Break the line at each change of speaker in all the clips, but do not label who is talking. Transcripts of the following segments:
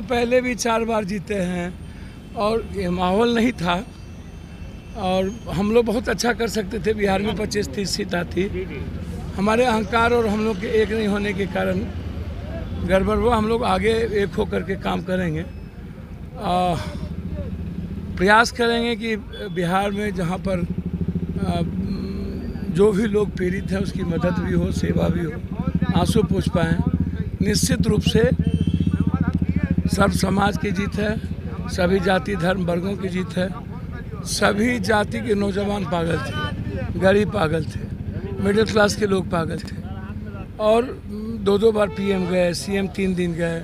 तो पहले भी चार बार जीते हैं और ये माहौल नहीं था। और हम लोग बहुत अच्छा कर सकते थे बिहार में पच्चीस तीस सीट आती। हमारे अहंकार और हम लोग के एक नहीं होने के कारण गड़बड़ हुआ। हम लोग आगे एक होकर के काम करेंगे। आ, प्रयास करेंगे कि बिहार में जहाँ पर आ, जो भी लोग पीड़ित हैं उसकी मदद भी हो सेवा भी हो आँसू पूछ पाएँ निश्चित रूप से सब समाज की जीत है, सभी जाति, धर्म, वर्गों की जीत है। सभी जाति के नौजवान पागल थे, गरीब पागल थे मिडिल क्लास के लोग पागल थे। और दो दो बार पीएम गए सीएम तीन दिन गए,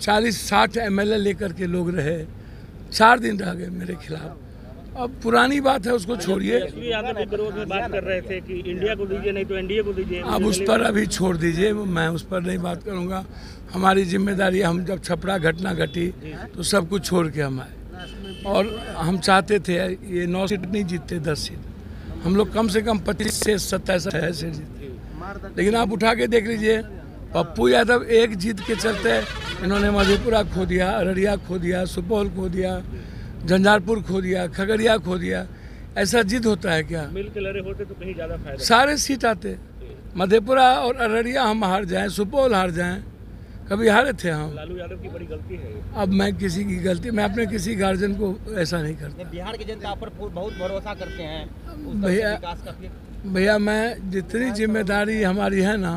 चालीस साठ एमएलए लेकर के लोग रहे, चार दिन रह गए मेरे खिलाफ। अब पुरानी बात है उसको छोड़िए।
विरोध में बात कर रहे थे कि इंडिया को दीजिए नहीं तो एनडीए को दीजिए।
अब उस पर अभी छोड़ दीजिए मैं उस पर नहीं बात करूँगा। हमारी ज़िम्मेदारी हम जब छपड़ा घटना घटी तो सब कुछ छोड़ के हम आए। और हम चाहते थे ये नौ सीट नहीं जीतते दस सीट। हम लोग कम से कम पच्चीस से सत्ताईस सीट जीते। लेकिन आप उठा के देख लीजिए पप्पू यादव एक जीत के चलते इन्होंने मधेपुरा खो दिया अररिया खो दिया सुपौल खो दिया। झंझारपुर खो दिया खगड़िया खो दिया ऐसा जिद होता है क्या?
मिल के लड़े होते तो कहीं ज़्यादा फ़ायदा।
सारे सीट आते। मधेपुरा और अररिया हम हार जाएँ सुपौल हार जाएँ कभी हारे थे हम।
लालू यादव की बड़ी गलती है।
अब मैं किसी की गलती मैं अपने किसी गार्जियन को ऐसा नहीं करता।
बिहार की जनता पर बहुत भरोसा करते हैं।
भैया- भैया मैं जितनी ज़िम्मेदारी हमारी है ना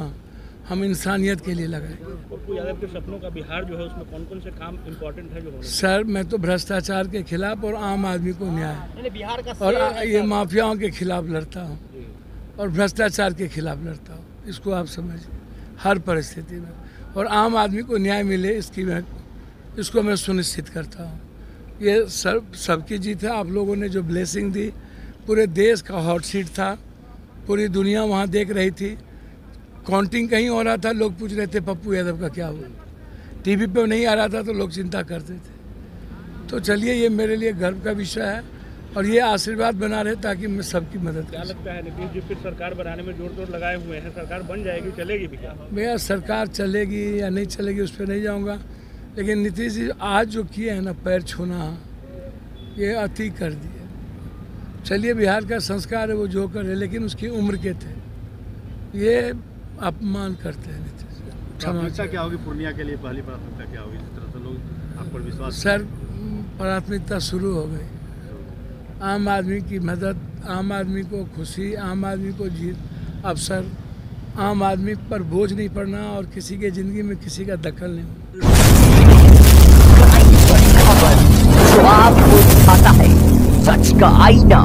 हम इंसानियत के लिए लगाएँगे
पप्पू यादव के सपनों का बिहार जो है उसमें कौन कौन से काम इम्पोर्टेंट है जो होने
सर मैं तो भ्रष्टाचार के खिलाफ और आम आदमी को न्याय
बिहार का
और आ- ये माफियाओं के खिलाफ लड़ता हूँ और भ्रष्टाचार के खिलाफ लड़ता हूँ। इसको आप समझिए हर परिस्थिति में। और आम आदमी को न्याय मिले इसकी मैं इसको मैं सुनिश्चित करता हूँ। ये सब सबकी जीत है। आप लोगों ने जो ब्लेसिंग दी पूरे देश का हॉट सीट था। पूरी दुनिया वहाँ देख रही थी। काउंटिंग कहीं हो रहा था लोग पूछ रहे थे पप्पू यादव का क्या हुआ? टीवी पे नहीं आ रहा था तो लोग चिंता करते थे। तो चलिए ये मेरे लिए गर्व का विषय है और ये आशीर्वाद बना रहे ताकि मैं सबकी मदद
क्या लगता है नीतीश जी फिर सरकार बनाने में ज़ोर ज़ोर लगाए हुए हैं? सरकार बन जाएगी चलेगी भी क्या?
भैया सरकार चलेगी या नहीं चलेगी उस पर नहीं जाऊँगा। लेकिन नीतीश जी आज जो किए हैं ना पैर छूना ये अति कर दिए। चलिए बिहार का संस्कार है वो जो कर रहे लेकिन उसकी उम्र के थे। ये अपमान करते हैं नीतीश
प्राथमिकता क्या होगी? पूर्णिया के लिए पहली प्राथमिकता क्या होगी? जिस तरह से लोग आप पर विश्वास
सर प्राथमिकता शुरू हो गई। आम आदमी की मदद आम आदमी को खुशी आम आदमी को जीत। अवसर आम आदमी पर बोझ नहीं पड़ना और किसी के ज़िंदगी में किसी का दखल नहीं होना।
जो आपको दिखाता है। सच का आईना।